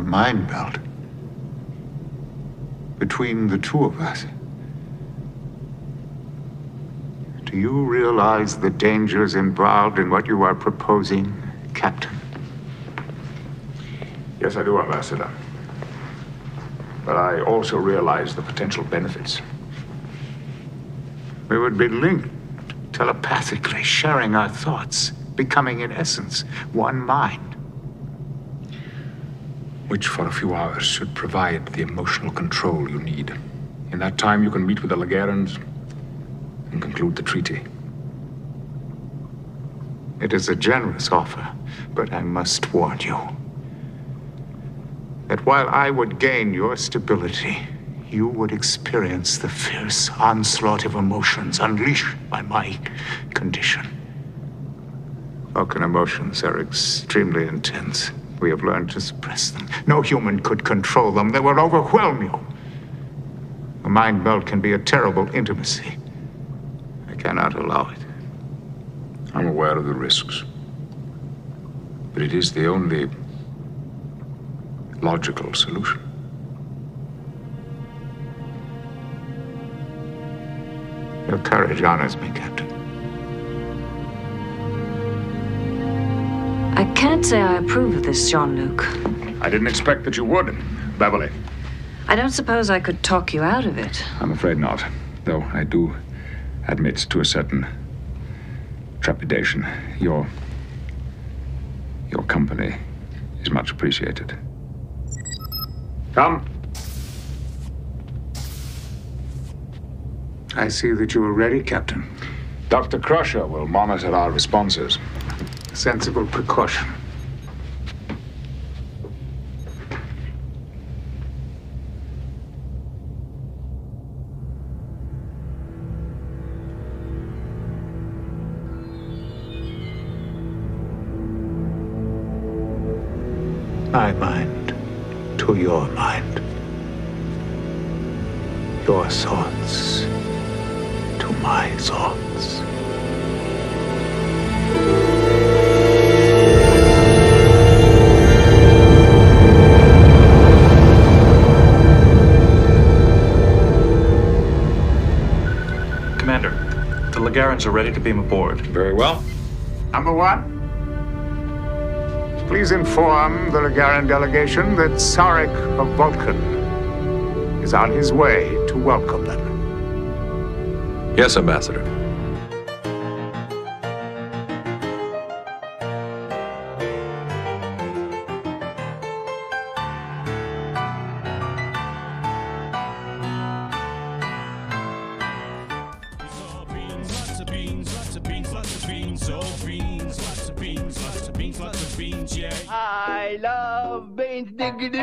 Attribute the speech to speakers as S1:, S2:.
S1: A mind meld Between the two of us. Do you realize the dangers involved in what you are proposing, Captain?
S2: Yes, I do, Ambassador. But I also realize the potential benefits.
S1: We would be linked telepathically, sharing our thoughts, becoming, in essence, one mind.
S2: Which, for a few hours, should provide the emotional control you need. In that time, you can meet with the Legarans and conclude the treaty.
S1: It is a generous offer, but I must warn you that while I would gain your stability, you would experience the fierce onslaught of emotions unleashed by my condition. Vulcan emotions are extremely intense. We have learned to suppress them. No human could control them. They will overwhelm you. A mind meld can be a terrible intimacy. I cannot allow it.
S2: I'm aware of the risks. But it is the only logical solution.
S1: Your courage honors me, Captain.
S3: Can't say I approve of this, Jean Luc.
S2: I didn't expect that you would, Beverly.
S3: I don't suppose I could talk you out of it.
S2: I'm afraid not. Though I do admit to a certain trepidation. Your. your company is much appreciated. Come.
S1: I see that you are ready, Captain.
S2: Dr. Crusher will monitor our responses.
S1: Sensible precaution. My mind to your mind. Your thoughts to my thoughts.
S4: The Legarans are ready to beam aboard.
S2: Very well.
S1: Number one, please inform the Legaran delegation that Sarek of Vulcan is on his way to welcome them.
S5: Yes, Ambassador.
S6: Beans, oh beans, lots of beans, lots of beans, lots of beans, yeah.
S7: I love beans, diggity.